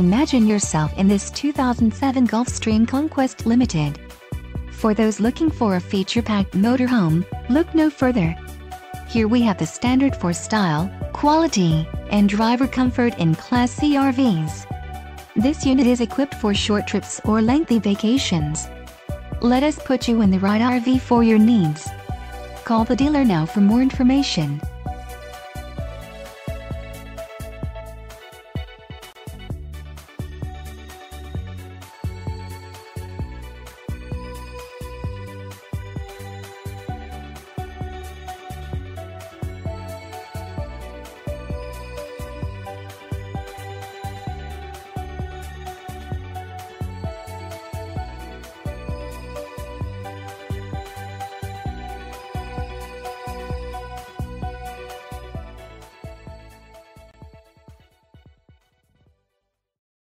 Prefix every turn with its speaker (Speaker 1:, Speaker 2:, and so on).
Speaker 1: Imagine yourself in this 2007 Gulfstream Conquest Limited. For those looking for a feature-packed motorhome, look no further. Here we have the standard for style, quality, and driver comfort in Class C RVs. This unit is equipped for short trips or lengthy vacations. Let us put you in the right RV for your needs. Call the dealer now for more information.